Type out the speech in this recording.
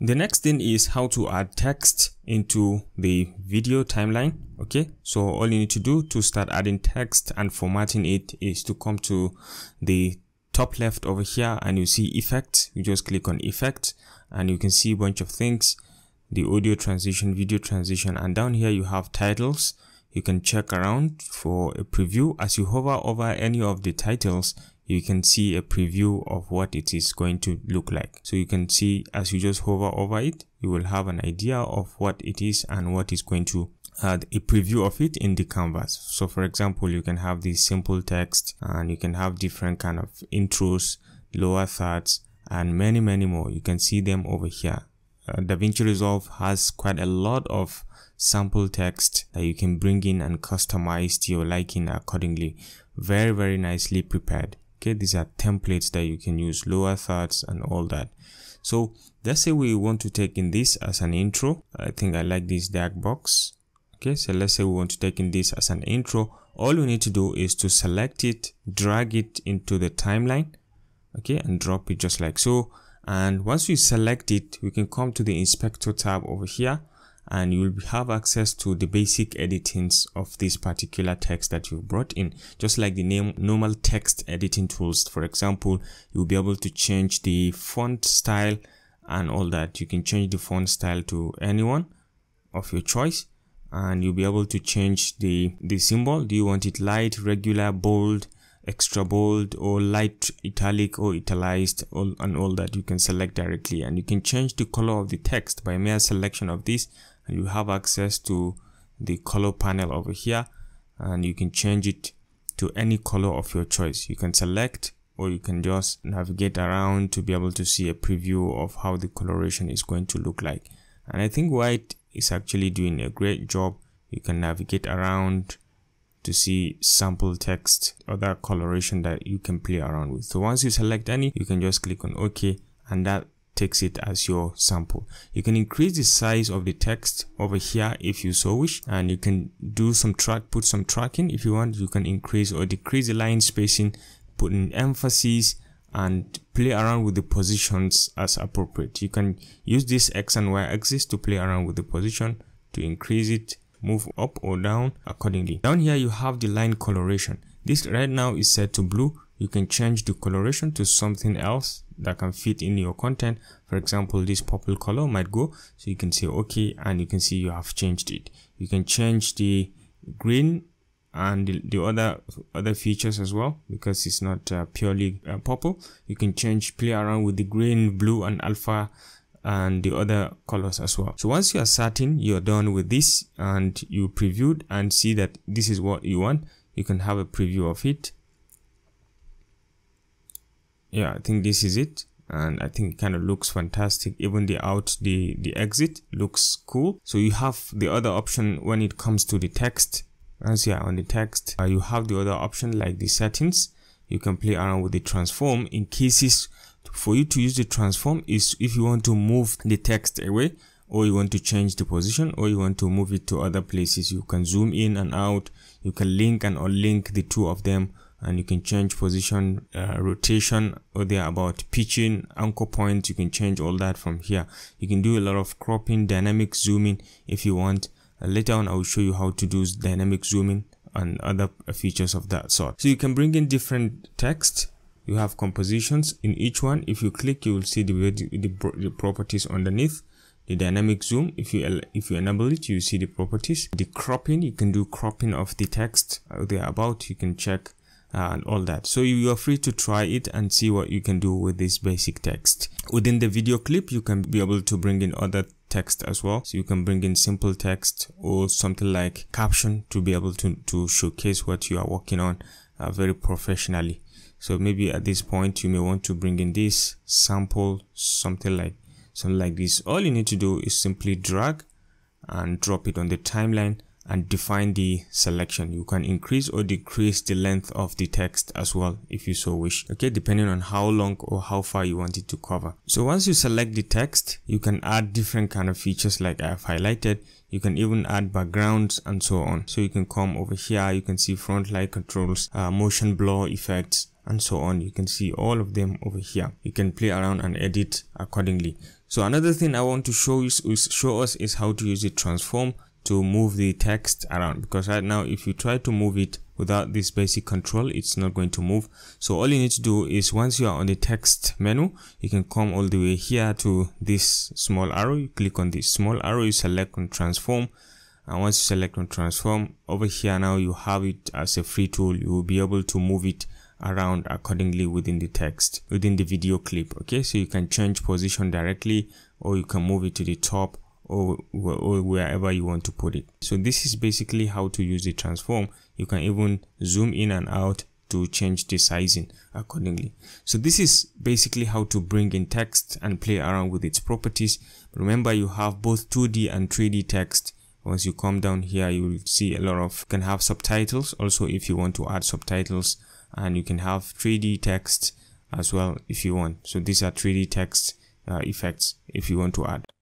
The next thing is how to add text into the video timeline. Okay, so all you need to do to start adding text and formatting it is to come to the top left over here and you see effects. You just click on effects and you can see a bunch of things the audio transition, video transition, and down here you have titles. You can check around for a preview. As you hover over any of the titles, you can see a preview of what it is going to look like. So you can see as you just hover over it, you will have an idea of what it is and what is going to add a preview of it in the canvas. So for example, you can have this simple text and you can have different kind of intros, lower thirds, and many, many more. You can see them over here. Uh, DaVinci Resolve has quite a lot of sample text that you can bring in and customize to your liking accordingly. Very, very nicely prepared. Okay, these are templates that you can use, lower thirds and all that. So let's say we want to take in this as an intro. I think I like this dark box. Okay, so let's say we want to take in this as an intro. All we need to do is to select it, drag it into the timeline, okay, and drop it just like so and once we select it we can come to the inspector tab over here and you will have access to the basic editings of this particular text that you've brought in. Just like the name normal text editing tools for example you'll be able to change the font style and all that. You can change the font style to anyone of your choice and you'll be able to change the the symbol. Do you want it light regular bold extra bold or light italic or italicized all, and all that? You can select directly and you can change the color of the text. By mere selection of this and you have access to the color panel over here and you can change it to any color of your choice. You can select or you can just navigate around to be able to see a preview of how the coloration is going to look like. And i think white is actually doing a great job. You can navigate around to see sample text other coloration that you can play around with. So once you select any you can just click on ok and that takes it as your sample you can increase the size of the text over here if you so wish and you can do some track put some tracking if you want you can increase or decrease the line spacing put in emphasis and play around with the positions as appropriate you can use this x and y axis to play around with the position to increase it move up or down accordingly. Down here you have the line coloration. This right now is set to blue. You can change the coloration to something else that can fit in your content. For example, this purple color might go. So you can say okay and you can see you have changed it. You can change the green and the, the, other other features as well because it's not uh, purely uh, purple you can change play around with the green blue and alpha and the other colors as well so once you are certain you're done with this and you previewed and see that this is what you want you can have a preview of it yeah i think this is it. And i think it kind of looks fantastic. Even the out the the exit looks cool. So you have the other option when it comes to the text. As here on the text uh, you have the other option like the settings. You can play around with the transform. In cases for you to use the transform is if you want to move the text away or you want to change the position or you want to move it to other places. You can zoom in and out. You can link and unlink the two of them and you can change position uh, rotation or they're about pitching anchor points you can change all that from here. You can do a lot of cropping dynamic zooming if you want. Uh, later on i will show you how to do dynamic zooming and other features of that sort. So you can bring in different text. You have compositions in each one. If you click you will see the, the, the properties underneath. The dynamic zoom if you if you enable it you see the properties. The cropping you can do cropping of the text. Uh, they are about you can check and all that. So you are free to try it and see what you can do with this basic text. Within the video clip you can be able to bring in other text as well. So you can bring in simple text or something like caption to be able to to showcase what you are working on uh, very professionally. So maybe at this point you may want to bring in this sample something like something like this. All you need to do is simply drag and drop it on the timeline and define the selection. You can increase or decrease the length of the text as well if you so wish okay? Depending on how long or how far you want it to cover. So once you select the text you can add different kind of features like i have highlighted. You can even add backgrounds and so on. So you can come over here you can see front light controls uh, motion blur effects and so on. You can see all of them over here. You can play around and edit accordingly. So another thing i want to show is show us is how to use the transform to move the text around. Because right now if you try to move it without this basic control it's not going to move. So all you need to do is once you are on the text menu you can come all the way here to this small arrow. You click on this small arrow you select on transform. And once you select on transform over here now you have it as a free tool. You will be able to move it around accordingly within the text within the video clip. Okay so you can change position directly or you can move it to the top or, or wherever you want to put it. So this is basically how to use the transform. You can even zoom in and out to change the sizing accordingly. So this is basically how to bring in text and play around with its properties. Remember you have both 2d and 3d text. Once you come down here you will see a lot of you can have subtitles. Also if you want to add subtitles and you can have 3d text as well if you want. So these are 3d text uh, effects if you want to add